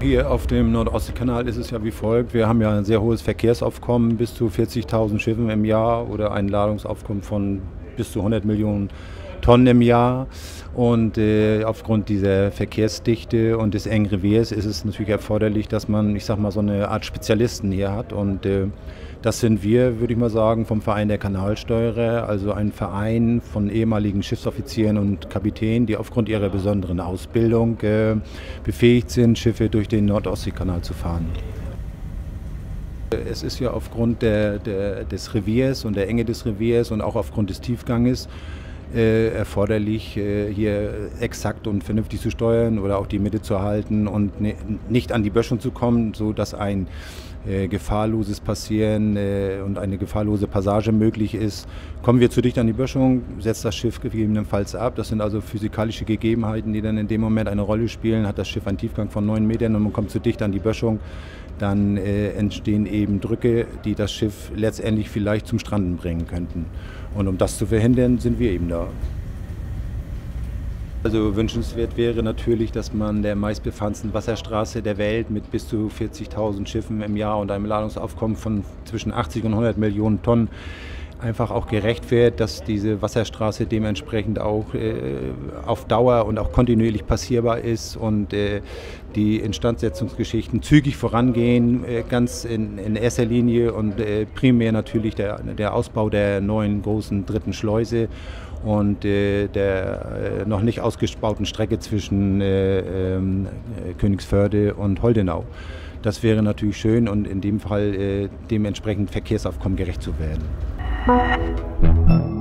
Hier auf dem Nordostseekanal ist es ja wie folgt. Wir haben ja ein sehr hohes Verkehrsaufkommen, bis zu 40.000 Schiffen im Jahr oder ein Ladungsaufkommen von bis zu 100 Millionen Tonnen im Jahr. Und äh, aufgrund dieser Verkehrsdichte und des engen Reviers ist es natürlich erforderlich, dass man, ich sag mal, so eine Art Spezialisten hier hat. Und äh, das sind wir, würde ich mal sagen, vom Verein der Kanalsteuerer, also ein Verein von ehemaligen Schiffsoffizieren und Kapitänen, die aufgrund ihrer besonderen Ausbildung äh, befähigt sind, Schiffe durch den Nordostseekanal zu fahren. Es ist ja aufgrund der, der, des Reviers und der Enge des Reviers und auch aufgrund des Tiefganges äh, erforderlich, äh, hier exakt und vernünftig zu steuern oder auch die Mitte zu halten und ne, nicht an die Böschung zu kommen, sodass ein äh, gefahrloses Passieren äh, und eine gefahrlose Passage möglich ist. Kommen wir zu dicht an die Böschung, setzt das Schiff gegebenenfalls ab. Das sind also physikalische Gegebenheiten, die dann in dem Moment eine Rolle spielen. Hat das Schiff einen Tiefgang von 9 Metern und man kommt zu dicht an die Böschung, dann äh, entstehen eben Drücke, die das Schiff letztendlich vielleicht zum Stranden bringen könnten. Und um das zu verhindern, sind wir eben da. Also wünschenswert wäre natürlich, dass man der meistbefahrensten Wasserstraße der Welt mit bis zu 40.000 Schiffen im Jahr und einem Ladungsaufkommen von zwischen 80 und 100 Millionen Tonnen einfach auch gerecht wird, dass diese Wasserstraße dementsprechend auch äh, auf Dauer und auch kontinuierlich passierbar ist und äh, die Instandsetzungsgeschichten zügig vorangehen, äh, ganz in, in, erster Linie und äh, primär natürlich der, der Ausbau der neuen großen dritten Schleuse und äh, der äh, noch nicht ausgebauten Strecke zwischen ähm, Königsförde und Holdenau. Das wäre natürlich schön und in dem Fall dementsprechend Verkehrsaufkommen gerecht zu werden. Thank you.